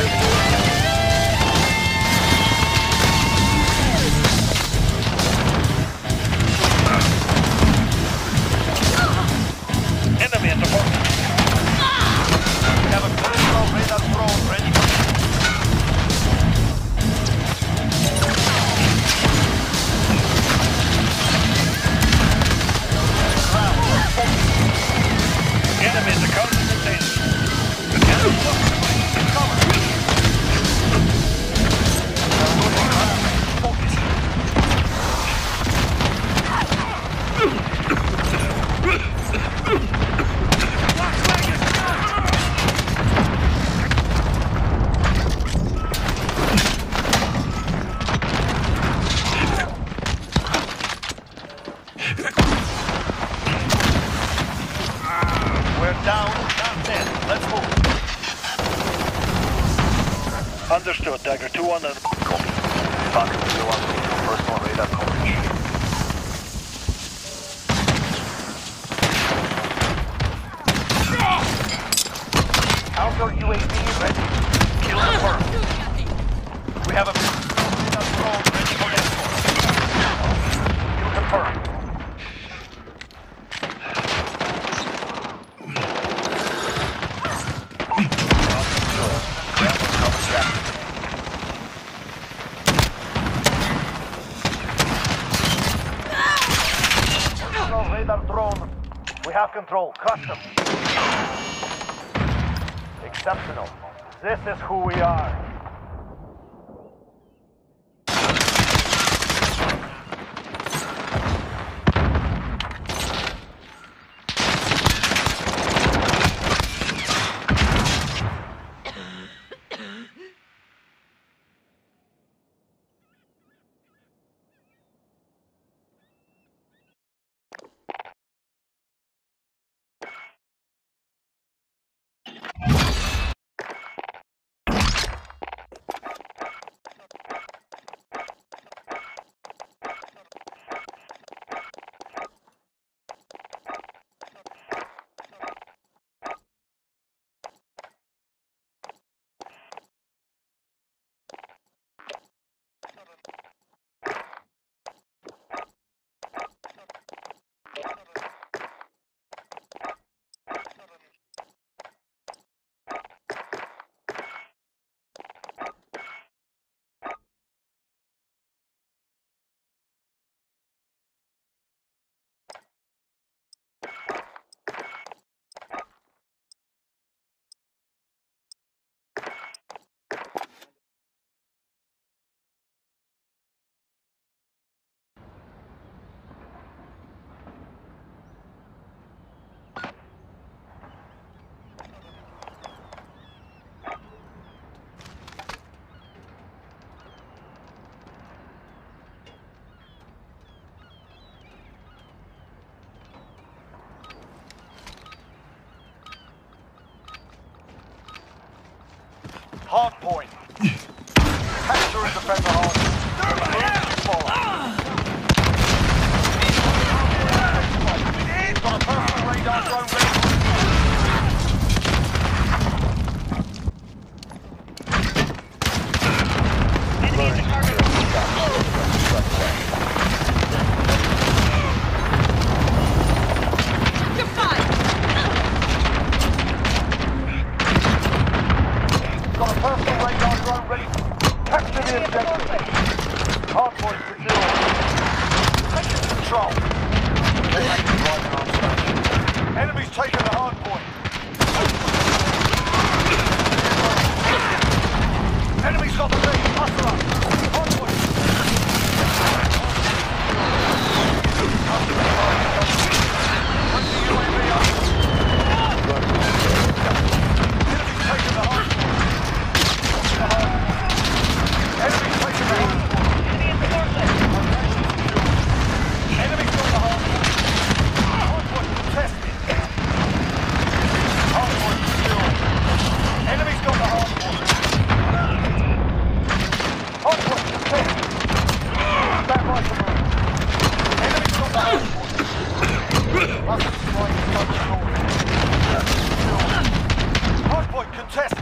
Thank. We're down, not dead. Let's move. Understood, Dagger 2 on the... Copy. Falcon 2-1, personal radar coverage. Outdoor UAV ready. Kill confirmed. We have a... ready for escort. Kill confirmed. Personal radar drone. We have control. Crush them. Exceptional. This is who we are. Hard point. Capture and defend the hard point. Follow. Got a personal radar drone ready. You're fine! Got a personal radar drone ready. Capture the objective. Hard point secure. Taking control. Hard point. Enemies got the lead. Hustle up. Hard point. Bring the UAV up. Enemies taking the hard point. Enemies taking the hard point. Enemies got the hard point. Hard point contested. Hard point secure. Enemies got the hard point. Hard point contested. Stand by for move. Enemies got the hard point. Must strike touch north. Hard